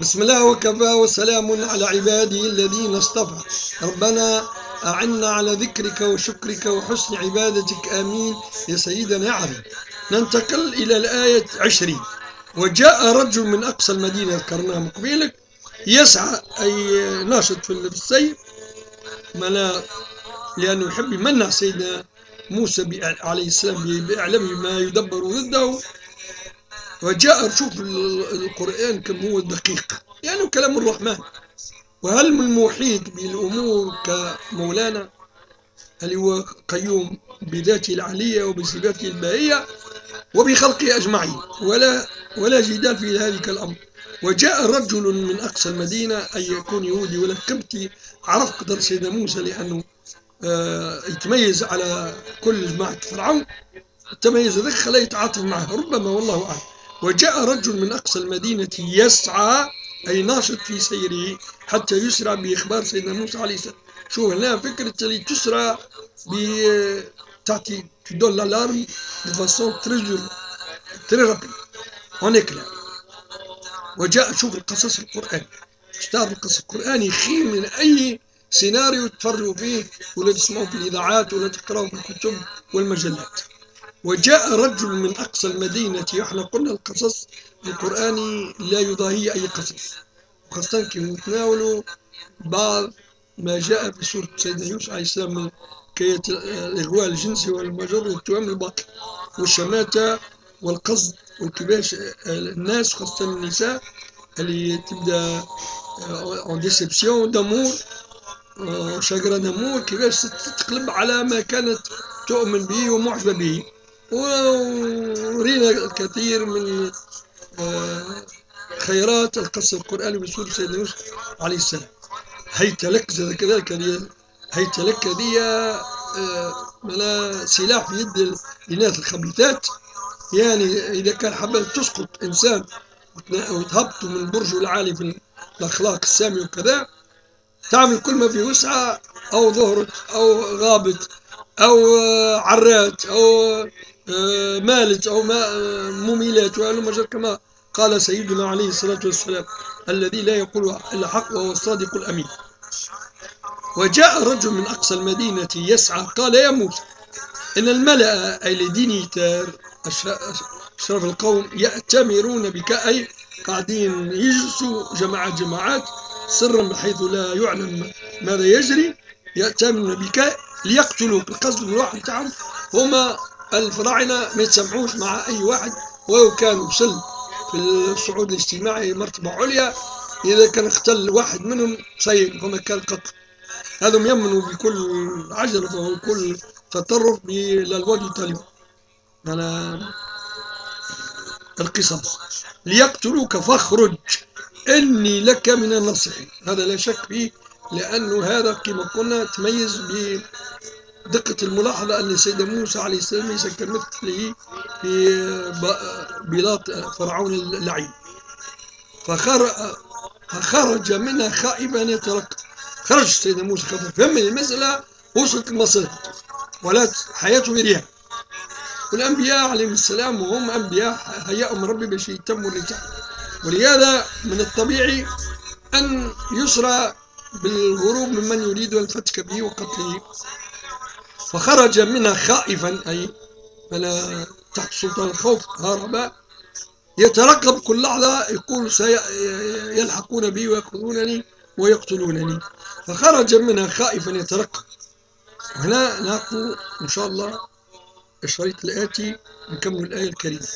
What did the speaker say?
بسم الله وكفى وسلام على عباده الذين اصطفى. ربنا أعنا على ذكرك وشكرك وحسن عبادتك. آمين. يا سيدنا يا ننتقل إلى الآية عشرين. وجاء رجل من أقصى المدينة ذكرناه مقبلك يسعى أي ناشط في السير ملا لأنه يحب يمنع سيدنا موسى عليه السلام بإعلام ما يدبر ضده. وجاء شوف القرآن كم هو دقيق. يعني كلام الرحمن. وهل من محيط بالأمور كمولانا هل هو قيوم بذاته العلية وبصفاته الباهية وبخلقه أجمعين. ولا ولا جدال في ذلك الأمر. وجاء رجل من أقصى المدينة أن يكون يهودي ولا قبطي عرف قدر سيدنا موسى لأنه آه يتميز على كل جماعة فرعون. التميز ذلك خلاه يتعاطف معه. ربما والله أعلم. وجاء رجل من أقصى المدينة يسعى أي ناشط في سيره حتى يسرع بإخبار سيدنا موسى عليه السلام. شو هنا فكرة اللي تسرع ب تعطي تدل لالارم très rapide. هناك لا وجاء شوف القصص القرآن كتاب القصص القرآن يخير من أي سيناريو تفرجوا فيه ولا تسمعوا في الإذاعات ولا تقرأوا في الكتب والمجلات. وجاء رجل من أقصى المدينة إحنا قلنا القصص القرآني لا يضاهي أي قصص. وخاصة كي نتناولوا بعض ما جاء في سورة سيدنا يوسف عليه السلام من حكاية الإغواء الجنسي والمجر والتوام الباطل والشماتة والقصد وكيفاش الناس خاصة النساء اللي تبدأ une déception d'amour chagrin d'amour كيفاش تتقلب على ما كانت تؤمن به ومعجبة به. ورينا الكثير من خيرات القصة القرآني بسورة سيدنا يوسف عليه السلام. هيت لك كذلك هيت لك هذه سلاح في يد الإناث الخبيثات. يعني إذا كان حابة تسقط إنسان وتهبطه من برجه العالي في الأخلاق السامية وكذا تعمل كل ما في وسعها أو ظهرت أو غابت أو عرات أو مالت أو مميلات وهلم كما قال سيدنا عليه الصلاة والسلام الذي لا يقول إلا حق وهو الصادق الأمين. وجاء رجل من أقصى المدينة يسعى قال يا موسى إن الملأ أي لدينيتار أشراف القوم يأتمرون بك أي قاعدين يجلسوا جماعات جماعات سرا بحيث لا يعلم ماذا يجري يأتمرون بك ليقتلوك. القصد الواحد تاعهم هما الفراعنة ما يتسمعوش مع أي واحد ولو كان وصل في الصعود الاجتماعي مرتبة عليا إذا كان اختل واحد منهم سيء هما كان قتل هذم يمنوا بكل عجلة وكل تطرف للوجه الطالب على القصاص ليقتلوك فاخرج. إني لك من الناصحين. هذا لا شك فيه لأنه هذا كما قلنا تميز بدقة الملاحظة أن سيدنا موسى عليه السلام ليس كمثله في بلاط فرعون اللعين. فخرج منها خائبا يترقب خرج سيدنا موسى خاطر فهم المسألة وصلت المصير. ولات حياته برياء والأنبياء عليهم السلام وهم أنبياء هيأهم ربي باش يتموا الرسالة ولهذا من الطبيعي أن يسرى بالهروب ممن يريد الفتك به وقتله. فخرج منها خائفا أي فلا سلطان الخوف هرب. يترقب كل لحظة يقول سيلحقون بي ويأخذونني ويقتلونني. فخرج منها خائفا يترقب. وهنا نقول إن شاء الله الشريط الآتي نكمل الآية الكريمة.